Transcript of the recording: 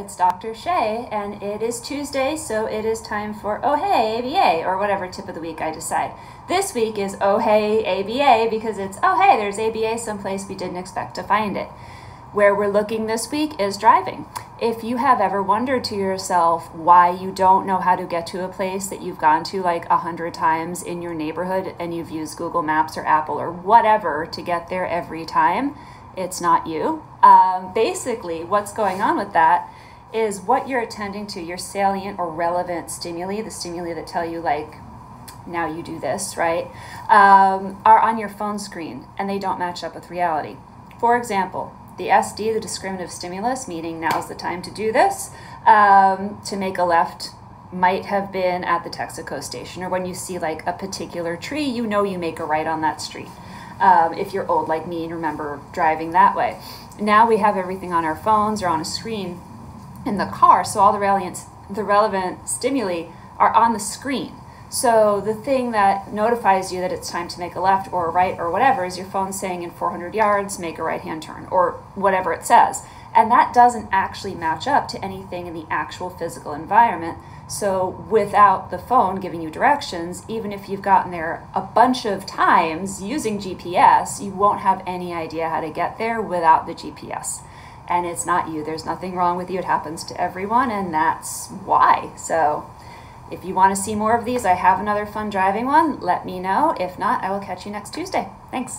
it's Dr. Shea, and it is Tuesday, so it is time for Oh Hey ABA, or whatever tip of the week I decide. This week is Oh Hey ABA because it's Oh Hey, there's ABA someplace we didn't expect to find it. Where we're looking this week is driving. If you have ever wondered to yourself why you don't know how to get to a place that you've gone to like a hundred times in your neighborhood and you've used Google Maps or Apple or whatever to get there every time, it's not you. Um, basically, what's going on with that is what you're attending to, your salient or relevant stimuli, the stimuli that tell you, like, now you do this, right, um, are on your phone screen and they don't match up with reality. For example, the SD, the discriminative stimulus, meaning now's the time to do this, um, to make a left might have been at the Texaco station, or when you see like a particular tree, you know you make a right on that street um, if you're old like me and remember driving that way. Now we have everything on our phones or on a screen in the car, so all the relevant, the relevant stimuli are on the screen. So the thing that notifies you that it's time to make a left or a right or whatever is your phone saying in 400 yards, make a right hand turn or whatever it says. And that doesn't actually match up to anything in the actual physical environment. So without the phone giving you directions, even if you've gotten there a bunch of times using GPS, you won't have any idea how to get there without the GPS. And it's not you. There's nothing wrong with you. It happens to everyone, and that's why. So if you want to see more of these, I have another fun driving one. Let me know. If not, I will catch you next Tuesday. Thanks.